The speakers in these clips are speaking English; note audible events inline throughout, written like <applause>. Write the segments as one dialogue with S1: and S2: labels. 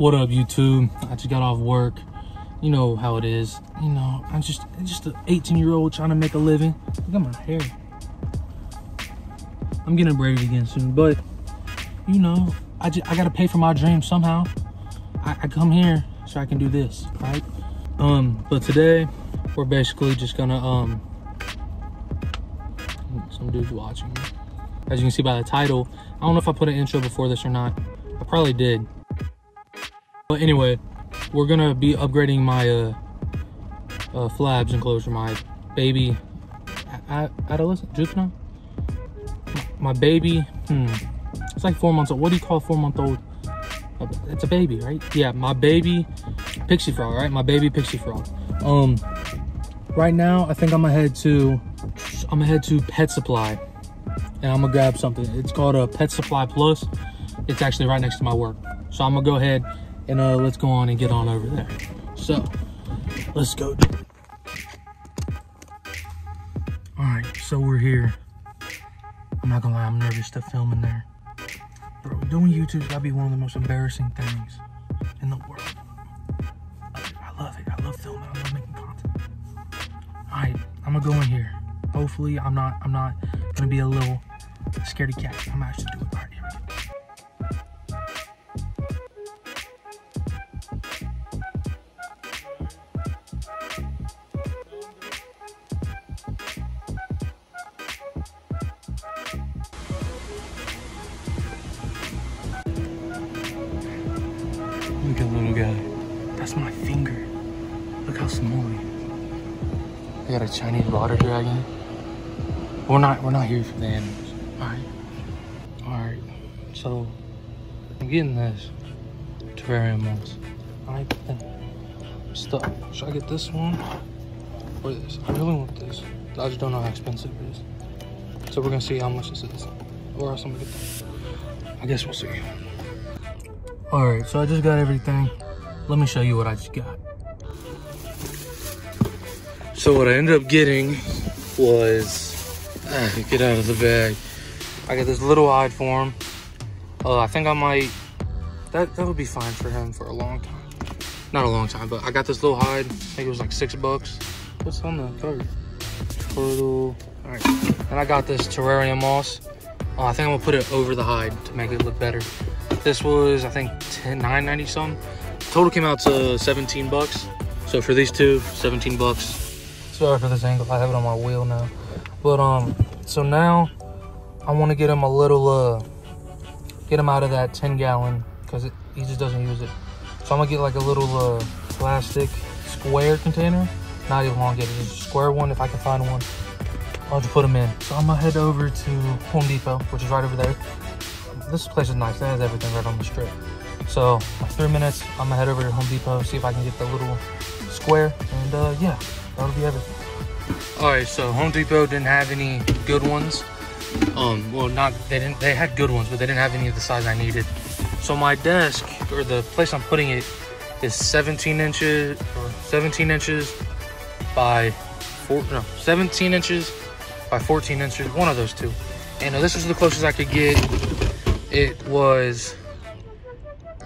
S1: What up, YouTube? I just got off work. You know how it is. You know, I'm just just an 18 year old trying to make a living. Look at my hair. I'm getting braided again soon, but you know, I just, I gotta pay for my dreams somehow. I, I come here so I can do this, right? Um, but today we're basically just gonna um some dudes watching. As you can see by the title, I don't know if I put an intro before this or not. I probably did. But anyway, we're gonna be upgrading my uh, uh Flab's enclosure, my baby adolescent juvenile. My baby, hmm, it's like four months old. What do you call four month old? It's a baby, right? Yeah, my baby pixie frog, right? My baby pixie frog. Um, right now I think I'm gonna head to I'm gonna head to Pet Supply and I'm gonna grab something. It's called a Pet Supply Plus. It's actually right next to my work. So I'm gonna go ahead and uh, let's go on and get on over there. So let's go. All right, so we're here. I'm not gonna lie, I'm nervous to film in there. Bro, doing YouTube's gotta be one of the most embarrassing things in the world. I love it. I love filming. I love making content. All right, I'm gonna go in here. Hopefully, I'm not. I'm not gonna be a little scaredy cat. I'm actually doing. I got a Chinese water dragon. We're not we're not here for the animals. Alright. Alright. So I'm getting this terrarium moss. I think stuff. Should I get this one? Or this? I really want this. I just don't know how expensive it is. So we're gonna see how much this is. Or else I'm gonna get that. I guess we'll see. All right, so I just got everything. Let me show you what I just got. So what I ended up getting was, ah, get out of the bag. I got this little hide for him. Uh, I think I might, that, that would be fine for him for a long time. Not a long time, but I got this little hide. I think it was like six bucks. What's on the cover? Turtle. All right, and I got this terrarium moss. Uh, I think I'm gonna put it over the hide to make it look better. This was, I think, 10, 9.90 something. Total came out to 17 bucks. So for these two, 17 bucks. Sorry for this angle. I have it on my wheel now. But um, so now I want to get him a little uh, get him out of that 10 gallon because he just doesn't use it. So I'm gonna get like a little uh, plastic square container. Not even long, get a square one if I can find one. I'll just put them in. So I'm gonna head over to Home Depot, which is right over there this place is nice. It has everything right on the strip. So three minutes, I'm gonna head over to Home Depot, see if I can get the little square, and uh, yeah, that'll be everything. All right, so Home Depot didn't have any good ones. Um, well, not they didn't. They had good ones, but they didn't have any of the size I needed. So my desk or the place I'm putting it is 17 inches or 17 inches by four, no, 17 inches by 14 inches. One of those two. And uh, this was the closest I could get it was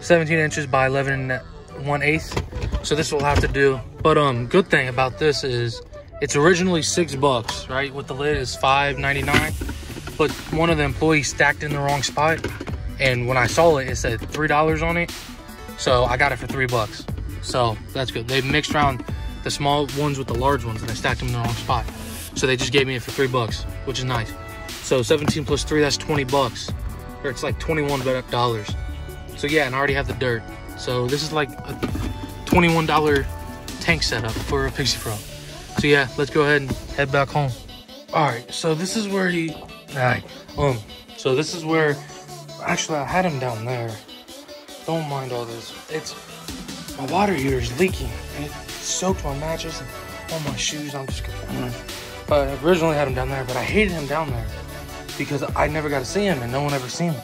S1: 17 inches by 11 and 1 eighth. So this will have to do. But um, good thing about this is it's originally six bucks, right? With the lid is 5.99. But one of the employees stacked in the wrong spot, and when I saw it, it said three dollars on it. So I got it for three bucks. So that's good. They mixed around the small ones with the large ones, and they stacked them in the wrong spot. So they just gave me it for three bucks, which is nice. So 17 plus three, that's 20 bucks or it's like $21. So yeah, and I already have the dirt. So this is like a $21 tank setup for a Pixie Frog. So yeah, let's go ahead and head back home. All right, so this is where he, all right, um, so this is where, actually I had him down there. Don't mind all this. It's, my water heater is leaking and it soaked my mattress and all my shoes. I'm just gonna, but I originally had him down there, but I hated him down there because I never got to see him and no one ever seen him.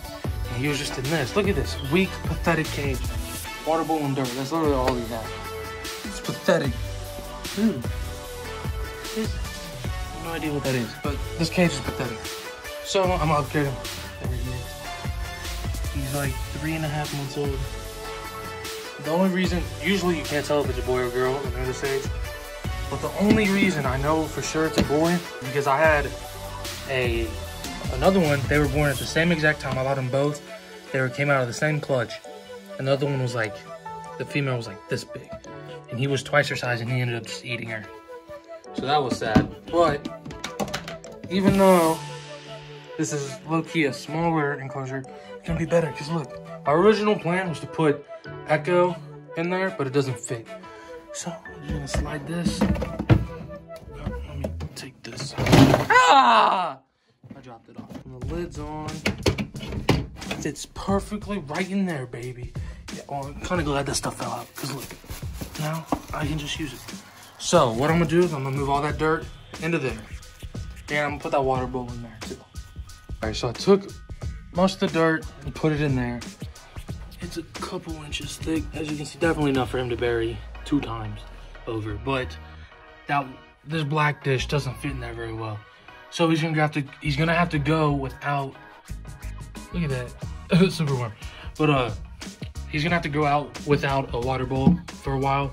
S1: And he was just in this. Look at this weak, pathetic cage. Water bowl and dirt. That's literally all he had. It's pathetic. Hmm. Dude. no idea what that is, but this cage is pathetic. So I'm gonna upgrade him. There he is. He's like three and a half months old. the only reason, usually you can't tell if it's a boy or girl when they're this age. But the only reason I know for sure it's a boy, because I had a another one, they were born at the same exact time. I bought them both. They were, came out of the same clutch. Another one was like, the female was like this big. And he was twice her size and he ended up just eating her. So that was sad. But even though this is low-key a smaller enclosure, it's gonna be better. Cause look, our original plan was to put Echo in there, but it doesn't fit. So I'm gonna slide this. Let me take this. Ah! I dropped it off. And the lid's on. Fits perfectly right in there, baby. I'm kind of glad that stuff fell out. Cause look, now I can just use it. So what I'm gonna do is I'm gonna move all that dirt into there. And I'm gonna put that water bowl in there too. All right, so I took most of the dirt and put it in there. It's a couple inches thick. As you can see, definitely enough for him to bury two times over. But that this black dish doesn't fit in there very well. So he's gonna have to he's gonna have to go without look at that. <laughs> Super warm. But uh he's gonna have to go out without a water bowl for a while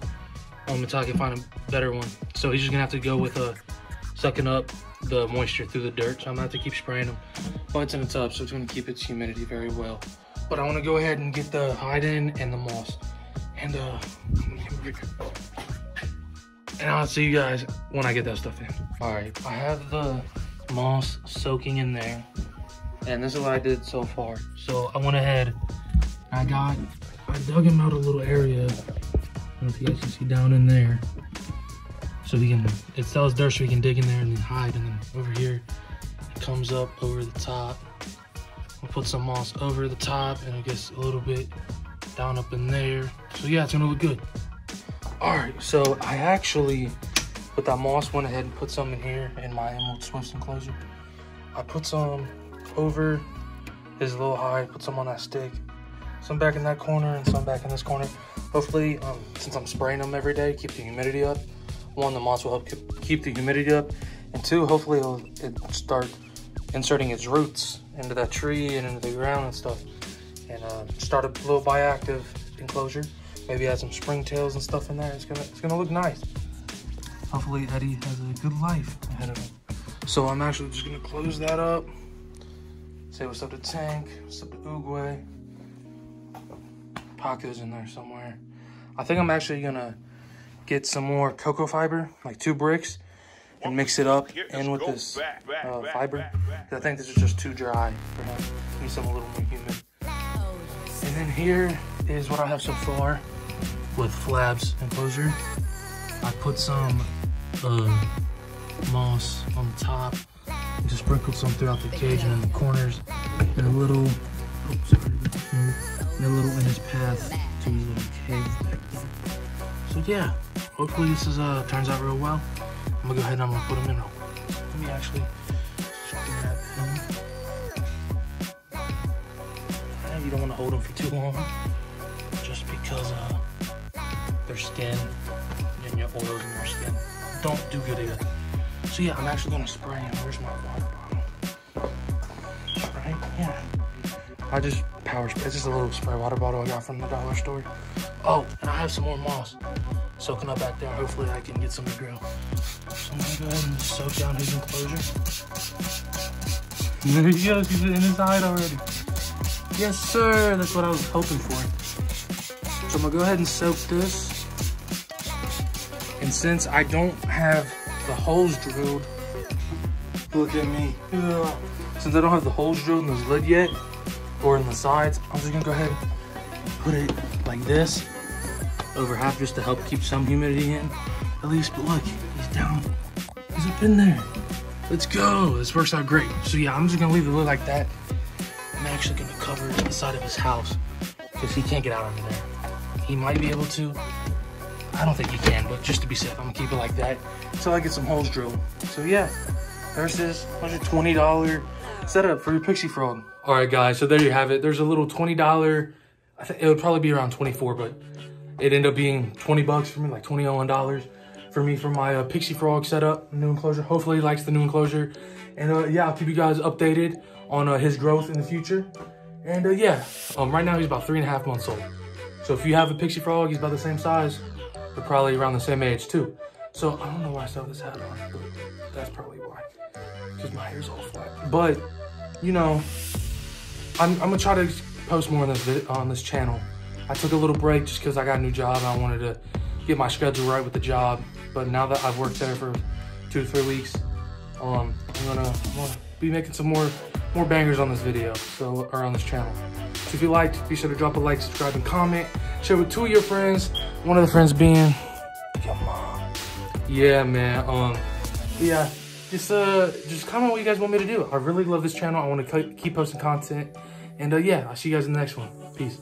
S1: um, until I can find a better one. So he's just gonna have to go with a uh, sucking up the moisture through the dirt. So I'm gonna have to keep spraying him. But it's in a tub, so it's gonna keep its humidity very well. But I wanna go ahead and get the hide in and the moss. And uh, and I'll see you guys when I get that stuff in. All right, I have the moss soaking in there. And this is what I did so far. So I went ahead, I got, I dug him out a little area. I don't know if you guys can see down in there. So we can, it sells dirt so we can dig in there and then hide. And then over here, it comes up over the top. We'll put some moss over the top and it gets a little bit down up in there. So yeah, it's gonna look good. All right, so I actually, with that moss, went ahead and put some in here in my Emerald Swift enclosure. I put some over his little hide, put some on that stick, some back in that corner and some back in this corner. Hopefully, um, since I'm spraying them every day, keep the humidity up. One, the moss will help keep the humidity up. And two, hopefully it'll, it'll start inserting its roots into that tree and into the ground and stuff. And uh, start a little bioactive enclosure. Maybe add some springtails and stuff in there. It's gonna, it's gonna look nice. Hopefully Eddie has a good life ahead of him. So I'm actually just gonna close that up. Say what's up to Tank, what's up to Oogway. Paco's in there somewhere. I think I'm actually gonna get some more cocoa fiber, like two bricks, and mix it up in with this uh, fiber. I think this is just too dry for him. Need some a little more humid. And then here is what I have so far with Flab's enclosure. I put some uh, moss on the top and just sprinkled some throughout the cage and in the corners and a little, sorry, and a little in his path to his little cave. So yeah, hopefully this is uh turns out real well. I'm gonna go ahead and I'm gonna put him in. Let me actually grab him. You don't want to hold them for too long, just because uh, their skin and your oils in their skin don't do good either. So yeah, I'm actually gonna spray him. Where's my water bottle? Right? Yeah. I just It's just a little spray water bottle I got from the dollar store. Oh, and I have some more moss soaking up back there. Hopefully I can get some to grow. So I'm gonna go ahead and soak down his enclosure. There <laughs> he goes, he's in his hide already. Yes, sir, that's what I was hoping for. So I'm gonna go ahead and soak this. And since I don't have the holes drilled, look at me. Since I don't have the holes drilled in this lid yet, or in the sides, I'm just gonna go ahead and put it like this over half just to help keep some humidity in at least. But look, he's down, he's up in there. Let's go, this works out great. So yeah, I'm just gonna leave the lid like that. I'm actually gonna cover the side of his house because he can't get out under there. He might be able to. I don't think he can, but just to be safe, I'm gonna keep it like that until I get some holes drilled. So yeah, there's this $120 setup for your Pixie Frog. All right, guys, so there you have it. There's a little $20, I think it would probably be around 24, but it ended up being 20 bucks for me, like $21 for me for my uh, Pixie Frog setup, new enclosure. Hopefully he likes the new enclosure. And uh, yeah, I'll keep you guys updated on uh, his growth in the future. And uh, yeah, um, right now he's about three and a half months old. So if you have a pixie frog, he's about the same size. They're probably around the same age too. So I don't know why I have this hat on, but that's probably why. Because my hair's all flat. But, you know, I'm, I'm gonna try to post more on this on this channel. I took a little break just because I got a new job. And I wanted to get my schedule right with the job. But now that I've worked there for two to three weeks, um, I'm gonna, I'm gonna be making some more more bangers on this video, so or on this channel. So if you liked, be sure to drop a like, subscribe, and comment. Share with two of your friends. One of the friends being your mom. Yeah, man. Um, yeah. Just uh, just comment what you guys want me to do. I really love this channel. I want to keep posting content. And uh, yeah, I'll see you guys in the next one. Peace.